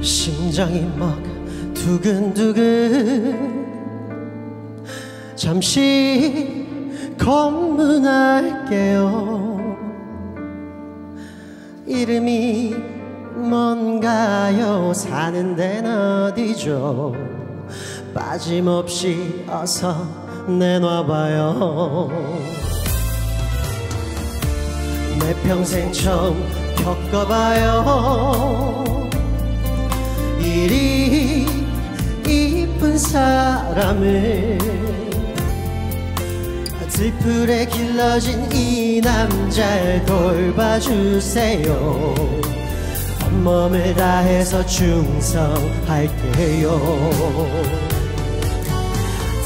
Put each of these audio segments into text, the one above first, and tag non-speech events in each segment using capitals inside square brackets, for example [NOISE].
심장이 막 두근두근. 잠시 검문할게요. 이름이 뭔가요? 사는 데는 어디죠? 빠짐없이 어서 내놔봐요. 내 평생 처음 겪어봐요 사람을 들풀에 길러진 이 남자를 돌봐주세요. 온몸을 다해서 충성할게요.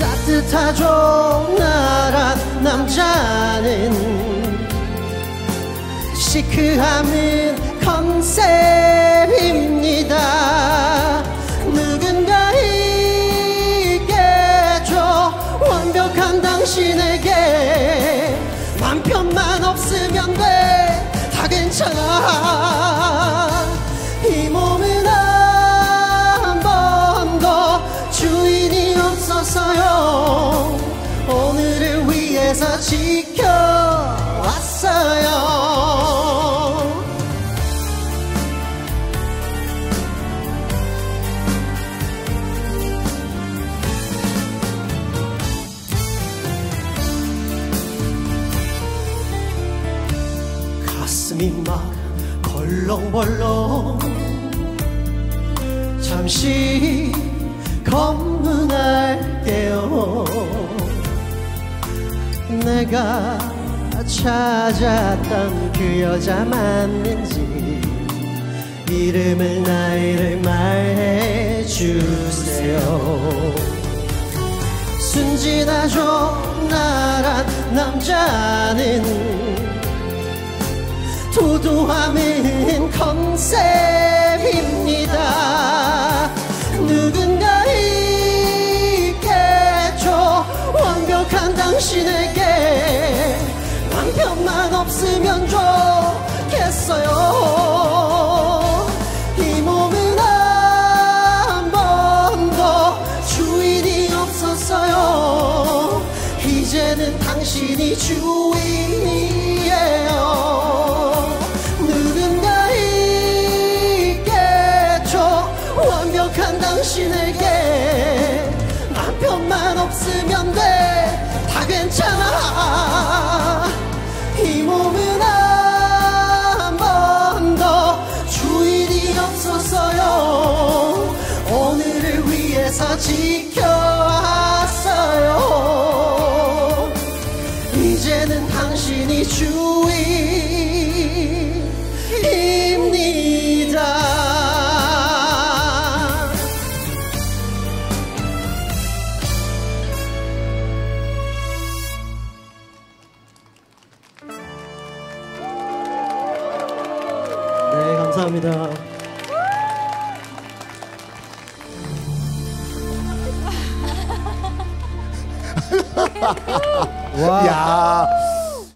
따뜻하죠 나란 남자는 시크함은 컨셉 완벽한 당신에게 남편만 없으면 돼. 다 괜찮아 가슴이 막 벌렁벌렁. 잠시 검문할게요. 내가 찾았던 그 여자 맞는지 이름을 나이를 말해주세요. 순진하죠 나란 남자는 도도함은 컨셉입니다. 누군가 있겠죠 완벽한 당신에게 남편만 없으면 좋겠어요. 당신이 주인이에요 위해서 지켜왔어요 이제는 당신이 주인입니다 네, 감사합니다. 哈 [LAUGHS] 哈哇